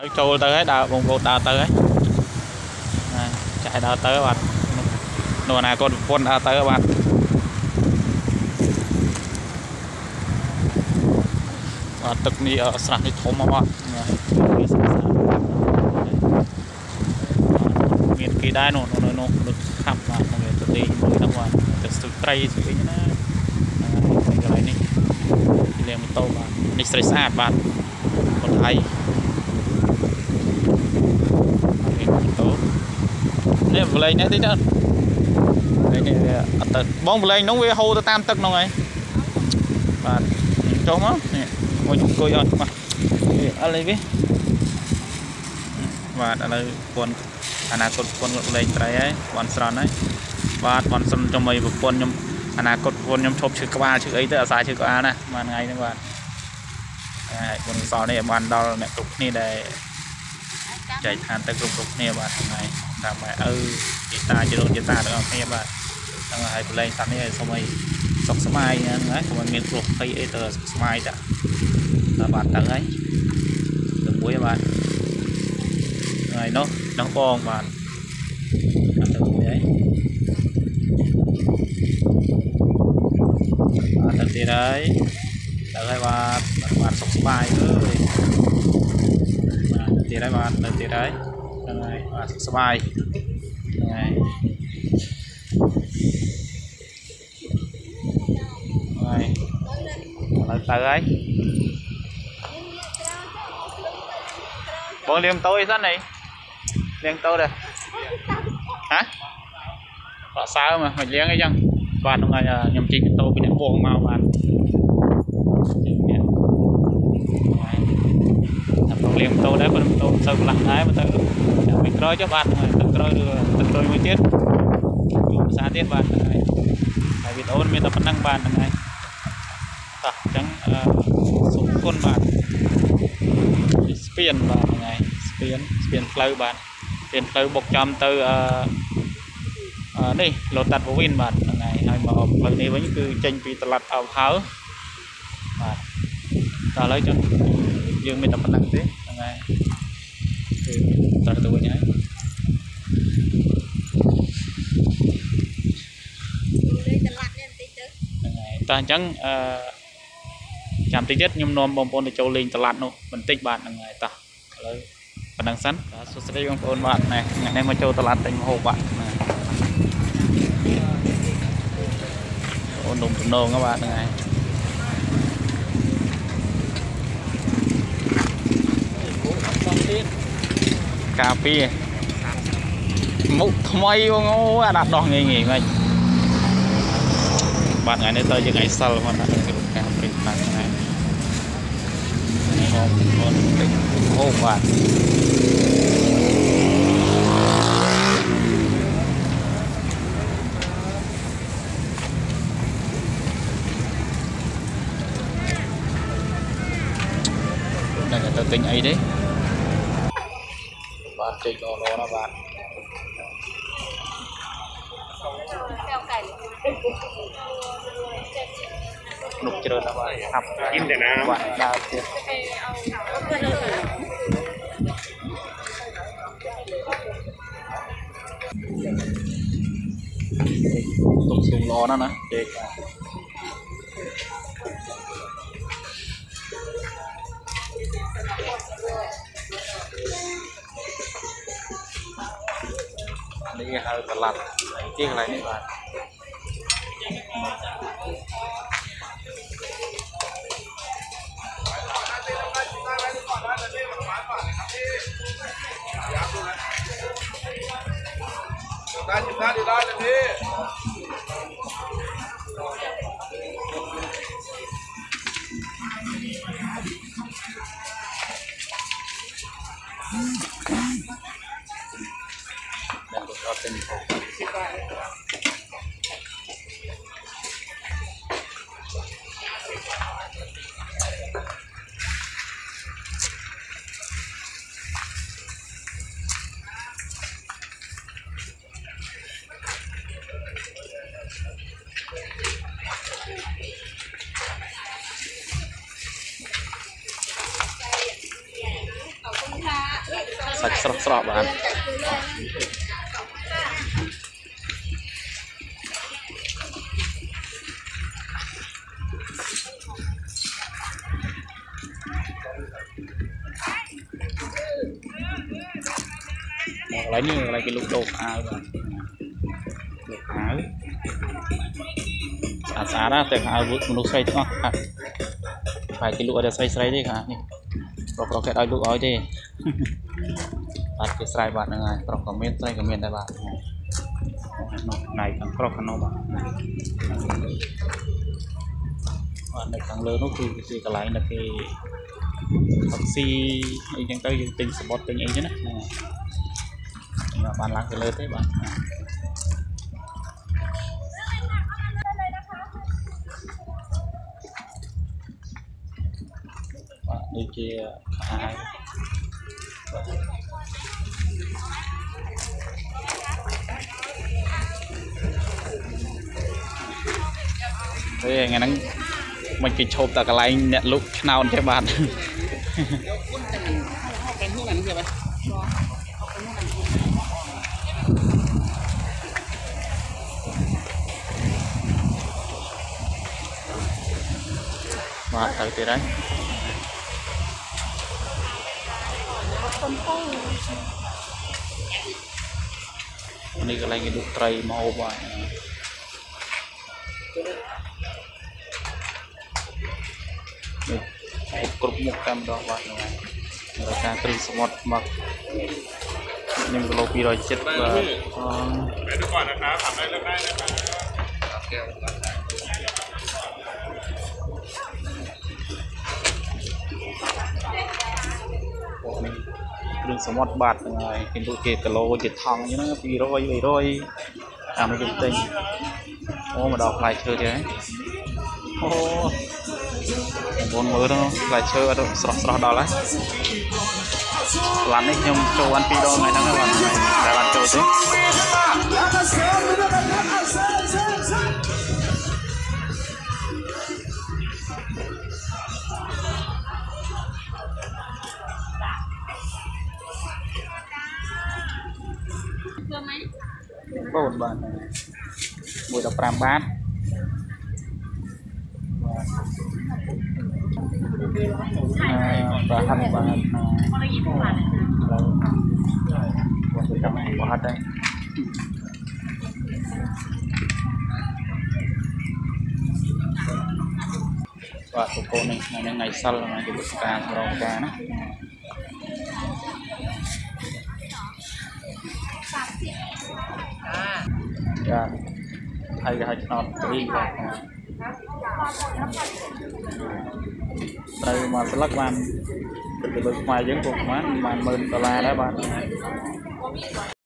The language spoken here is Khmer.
ឥឡូវចូលទៅហើយដើរបងប្អូនដើរទៅហើយចាយដើរទៅបាទនៅអនាគតប្រពន្ធដើរទៅបាទបាទទឹកនេះស្រះនេះធំមកបាទមានគេដែរនោះនៅនោះនោះខាប់បាទនៅទៅទីមួយនោះបាទទៅស្ទុយត្រីស្អីណាកន្លែងនេះលេងម៉ូតូបាទនេះស្រីស្អាតបាទបន្ថៃ លែងនេះតិចទៅនេះនេះអត់ទៅបងបលែងនោះវាហូរទៅតាមទឹកនោះហើយបាទចូលមកនេះមួយអង្គុយអត់បាទនេះអត់លេងវាបាទឥឡូវពន្ធអនាគតពន្ធគាត់លេងត្រីហើយបនស្រន់ហើយបាទបនស្រន់ចំអីប្រពន្ធខ្ញុំអនាគតប្រពន្ធខ្ញុំឈប់ឈឺក្បាលឈឺអីទៅអាសាឈឺក្បាលណាមួយថ្ងៃហ្នឹងបាទហើយបុណ្យសលនេះឲ្យបានដល់អ្នកគ្រប់គ្នាដែល ចែកឋានទៅគ្រប់គ្រប់គ្នាបាទហ្នឹងហើយតាមម៉ែឪជីតាជីដូនជីតាទាំងអស់គ្នាបាទហ្នឹងហើយប្រឡែងសត្វនេះឲ្យសូមឲ្យសុខស្មាយហ្នឹងហើយកុំឲ្យមានគ្រោះភ័យអីទៅសុខស្មាយតាដល់បាទទៅហើយទៅមួយបាទហើយនោះនោះបងបាទអត់ទៅមួយហើយអត់ទៅទៀតហើយទៅហើយបាទបាទសុខស្បាយអើយបាទ ទៅទៀតហើយបាទទៅទៀតហើយហ្នឹងហើយបាទសុខស្បាយហ្នឹងហើយហើយឥឡូវទៅហើយបងលៀមតូចអីសិននេះលៀងតូចដែរហ៎បកសើមកមិនលៀងអីចឹងបាទហ្នឹងហើយខ្ញុំជិះម៉ូតូពីអ្នកបងមកបាទតែប្រ លៀងម៉ូតូដែរប៉ុន្តែម៉ូតូមិនសូវប្រឡាក់ដែរមកទៅចាំពីក្រោយចុះបាទហ្នឹងហើយទឹកក្រោយឬទឹកក្រោយមួយទៀតជួបភាសាទៀតបាទហ្នឹងហើយហើយវីដេអូមានតែប៉ុណ្្នឹងបាទហ្នឹងហើយតោះអញ្ចឹងអឺសូមគុណបាទស្ពានបាទហ្នឹងហើយស្ពានស្ពានផ្លូវបាទស្ពានផ្លូវបុកចំទៅអឺអឺនេះលោតាត់វវិនបាទហ្នឹងហើយហើយមកផ្លូវនេះវិញគឺចេញពីតឡាត់អោបហើបាទតោះឥឡូវចុះយើងមានតែប៉ុណ្្នឹងទេ ហ្នឹងហើយគឺត្រូវទៅវិញហើយលេងតឡាត់នេះបន្តិចទៅហ្នឹងហើយតោះអញ្ចឹងអឺចាំតិចទៀតខ្ញុំនាំបងប្អូនទៅចូលលេងតឡាត់នោះបន្តិចបាទហ្នឹងហើយតោះឥឡូវប៉ុណ្ណឹងសិនបាទសួស្តីបងប្អូនបាទណែថ្ងៃនេះមកចូលតឡាត់ទិញម្ហូបបាទណាអូននំទំនងហ្នឹងបាទហ្នឹងហើយ កាពីមុខថ្មីបងអូយអាដាក់ដោះងាយងាយមិនបាទថ្ងៃនេះទៅជាថ្ងៃសិលផងណាគឺការព្រឹកខាងថ្ងៃនេះហូបខ្លួនតិចហូបបាទដល់ទៅទិញអីទេ จิกโลโลนะบ้านหนุกเจริญนะบ้านครับกินแต่น้ำหวานดาเตุ่มตุ่มรอนะนะเด็ก គេហៅតឡាត់ហើយជាកន្លែងនេះបាទได้ សាច់ស្រស់ស្រស់បាទតែគឺលើមកកន្លែងនេះកន្លែងគេលុកដោកអាវបាទលុកអាវស្អាតស្អាតណាស់តែអាវមនុស្សស្រីទាំងអស់បាទហើយគេលុកឲ្យតែស្រីស្រីទេខាងនេះប្រុសប្រុសគេឲ្យលុកឲ្យទេ បាទគេស្រ័យបាទហ្នឹងហើយប្រុសក៏មានស្រីក៏មានដែរបាទនោះណៃខាងប្រុសខាងនោះបាទបាទនៅខាងលើនោះគឺជាកន្លែងដែលគេផឹកស៊ីអីចឹងទៅយើងទិញសបុតទិញអីចឹងណាហ្នឹងហើយខ្ញុំបានឡើងទៅលើទេបាទបាទនេះជាខោ ទេថ្ងៃហ្នឹងមិនគេឈប់តែកន្លែងអ្នកលុកឆ្នោតទេបាទបាទទៅទៀតហើយ នេះកន្លែងគេលក់ត្រីមកហូបបាទនេះហូបគ្រប់មុខតែម្ដងបាទហ្នឹងហើយរកការគ្រឿងសមុទ្រមកខ្ញុំគីឡូ270បាទអឺ ไปดูก่อนนะครับทำได้เลือกได้นะครับ ពួកនេះ គ្រឿងសមុទ្របាត់ហ្នឹងហើយគេលក់ជាគីឡូជាថង់អញ្ចឹង200 300តាមនេះយើងទិញអូមកដល់ផ្លែឈើទៀតហើយអូបងមើលទៅផ្លែឈើអត់ស្រស់ស្រស់ដល់ហើយផ្លាន់នេះខ្ញុំចូលបាន2ដងថ្ងៃហ្នឹងហើយបាទតែបានចូលទេ បូនបាទ115បាតបាទបាទបាទបាទចាំបាទដែរបាទកូននឹងថ្ងៃសិលថ្ងៃយុវការក្នុងការណា ចាហើយគេហៅឆ្នោតព្រីបាទត្រូវមកស្លឹកបានទៅលើខ្មែរយើងពុកប្រហែលបាន10000ដុល្លារដែរបាទ